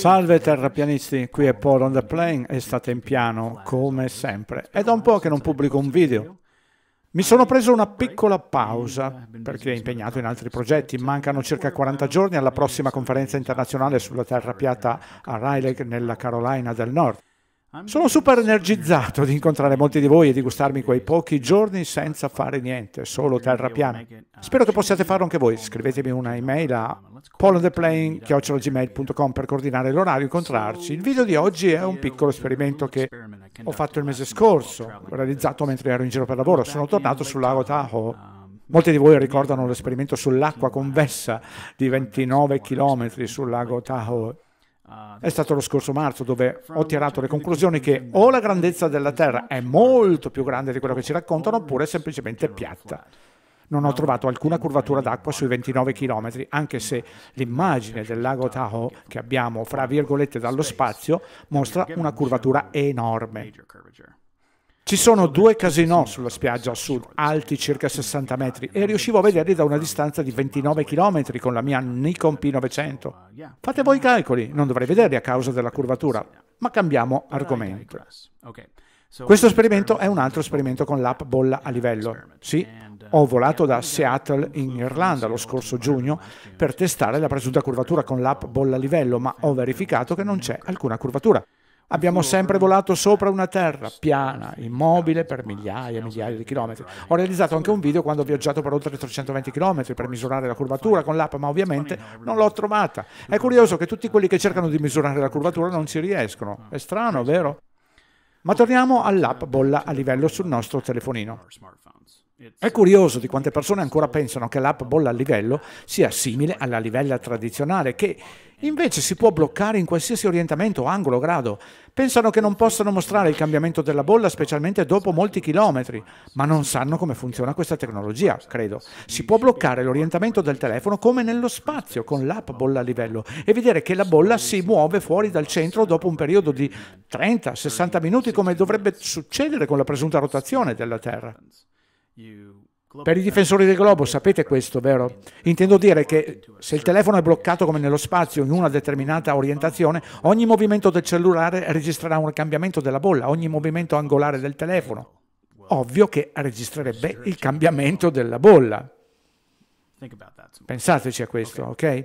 Salve terrapianisti, qui è Paul on the plane e state in piano, come sempre. È da un po' che non pubblico un video. Mi sono preso una piccola pausa perché è impegnato in altri progetti. Mancano circa 40 giorni alla prossima conferenza internazionale sulla terra piatta a Raleigh nella Carolina del Nord. Sono super energizzato di incontrare molti di voi e di gustarmi quei pochi giorni senza fare niente, solo terra piana. Spero che possiate farlo anche voi. Scrivetemi una email a polontheplane.gmail.com per coordinare l'orario e incontrarci. Il video di oggi è un piccolo esperimento che ho fatto il mese scorso, realizzato mentre ero in giro per lavoro. Sono tornato sul lago Tahoe. Molti di voi ricordano l'esperimento sull'acqua convessa di 29 km sul lago Tahoe. È stato lo scorso marzo dove ho tirato le conclusioni che o la grandezza della Terra è molto più grande di quello che ci raccontano oppure è semplicemente piatta. Non ho trovato alcuna curvatura d'acqua sui 29 km, anche se l'immagine del lago Tahoe che abbiamo, fra virgolette, dallo spazio, mostra una curvatura enorme. Ci sono due casinò sulla spiaggia a sud, alti circa 60 metri, e riuscivo a vederli da una distanza di 29 km con la mia Nikon P900. Fate voi i calcoli, non dovrei vederli a causa della curvatura, ma cambiamo argomento. Questo esperimento è un altro esperimento con l'app bolla a livello. Sì, ho volato da Seattle in Irlanda lo scorso giugno per testare la presunta curvatura con l'app bolla a livello, ma ho verificato che non c'è alcuna curvatura. Abbiamo sempre volato sopra una terra piana, immobile per migliaia e migliaia di chilometri. Ho realizzato anche un video quando ho viaggiato per oltre 320 chilometri per misurare la curvatura con l'app, ma ovviamente non l'ho trovata. È curioso che tutti quelli che cercano di misurare la curvatura non ci riescono. È strano, vero? Ma torniamo all'app bolla a livello sul nostro telefonino. È curioso di quante persone ancora pensano che l'app bolla a livello sia simile alla livella tradizionale, che invece si può bloccare in qualsiasi orientamento, angolo, grado. Pensano che non possano mostrare il cambiamento della bolla, specialmente dopo molti chilometri, ma non sanno come funziona questa tecnologia, credo. Si può bloccare l'orientamento del telefono come nello spazio, con l'app bolla a livello, e vedere che la bolla si muove fuori dal centro dopo un periodo di 30-60 minuti, come dovrebbe succedere con la presunta rotazione della Terra. Per i difensori del globo sapete questo, vero? Intendo dire che se il telefono è bloccato come nello spazio in una determinata orientazione, ogni movimento del cellulare registrerà un cambiamento della bolla, ogni movimento angolare del telefono. Ovvio che registrerebbe il cambiamento della bolla. Pensateci a questo, ok?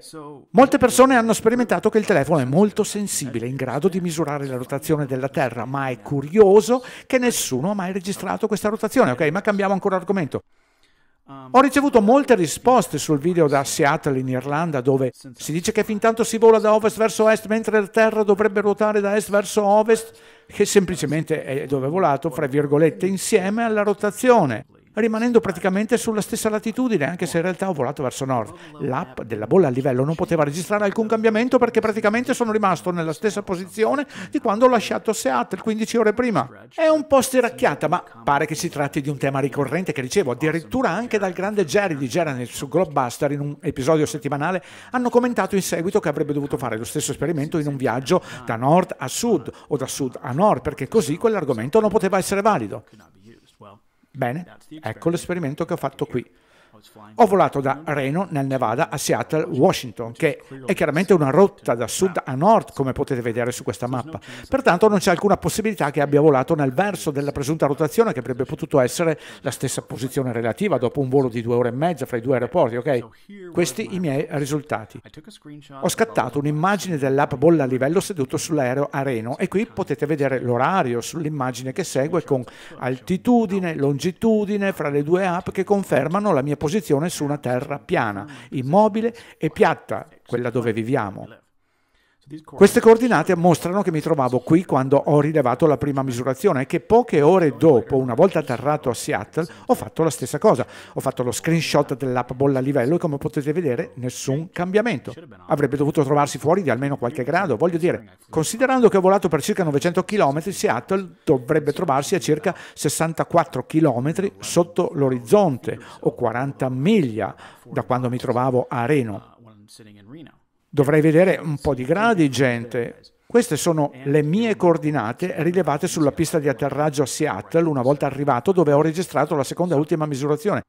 Molte persone hanno sperimentato che il telefono è molto sensibile, in grado di misurare la rotazione della Terra, ma è curioso che nessuno ha mai registrato questa rotazione, ok? Ma cambiamo ancora argomento. Ho ricevuto molte risposte sul video da Seattle in Irlanda dove si dice che fin tanto si vola da ovest verso est mentre la Terra dovrebbe ruotare da est verso ovest, che semplicemente è dove è volato, fra virgolette, insieme alla rotazione rimanendo praticamente sulla stessa latitudine, anche se in realtà ho volato verso nord. L'app della bolla a livello non poteva registrare alcun cambiamento perché praticamente sono rimasto nella stessa posizione di quando ho lasciato Seattle 15 ore prima. È un po' stiracchiata, ma pare che si tratti di un tema ricorrente che ricevo, addirittura anche dal grande Jerry di Gerani su Globebuster in un episodio settimanale hanno commentato in seguito che avrebbe dovuto fare lo stesso esperimento in un viaggio da nord a sud o da sud a nord, perché così quell'argomento non poteva essere valido. Bene, ecco l'esperimento che ho fatto qui. Ho volato da Reno, nel Nevada, a Seattle, Washington, che è chiaramente una rotta da sud a nord, come potete vedere su questa mappa. Pertanto non c'è alcuna possibilità che abbia volato nel verso della presunta rotazione, che avrebbe potuto essere la stessa posizione relativa dopo un volo di due ore e mezza fra i due aeroporti, ok? Questi i miei risultati. Ho scattato un'immagine dell'app bolla a livello seduto sull'aereo a Reno e qui potete vedere l'orario sull'immagine che segue con altitudine, longitudine fra le due app che confermano la mia posizione posizione su una terra piana, immobile e piatta, quella dove viviamo. Queste coordinate mostrano che mi trovavo qui quando ho rilevato la prima misurazione e che poche ore dopo, una volta atterrato a Seattle, ho fatto la stessa cosa. Ho fatto lo screenshot dell'app bolla a livello e come potete vedere nessun cambiamento. Avrebbe dovuto trovarsi fuori di almeno qualche grado. Voglio dire, considerando che ho volato per circa 900 km, Seattle dovrebbe trovarsi a circa 64 km sotto l'orizzonte o 40 miglia da quando mi trovavo a Reno. Dovrei vedere un po' di gradi, gente. Queste sono le mie coordinate rilevate sulla pista di atterraggio a Seattle una volta arrivato dove ho registrato la seconda e ultima misurazione.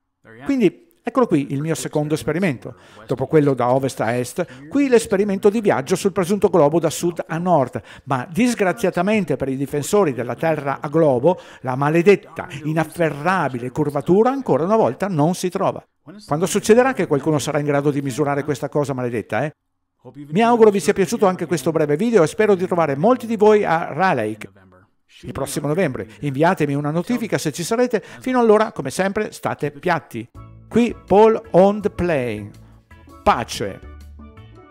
Quindi Eccolo qui il mio secondo esperimento. Dopo quello da ovest a est, qui l'esperimento di viaggio sul presunto globo da sud a nord. Ma disgraziatamente per i difensori della Terra a globo, la maledetta, inafferrabile curvatura ancora una volta non si trova. Quando succederà che qualcuno sarà in grado di misurare questa cosa maledetta, eh? Mi auguro vi sia piaciuto anche questo breve video e spero di trovare molti di voi a Raleigh il prossimo novembre. Inviatemi una notifica se ci sarete. Fino allora, come sempre, state piatti. Qui Paul on the plane. Pace.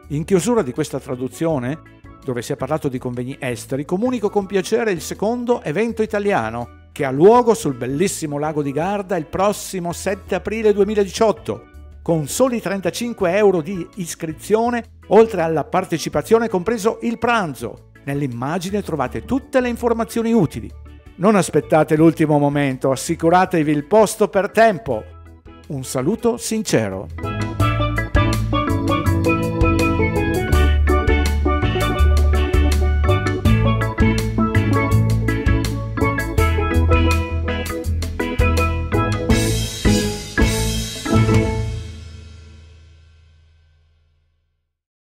In chiusura di questa traduzione, dove si è parlato di convegni esteri, comunico con piacere il secondo evento italiano che ha luogo sul bellissimo lago di Garda il prossimo 7 aprile 2018. Con soli 35 euro di iscrizione, oltre alla partecipazione compreso il pranzo. Nell'immagine trovate tutte le informazioni utili. Non aspettate l'ultimo momento, assicuratevi il posto per tempo. Un saluto sincero.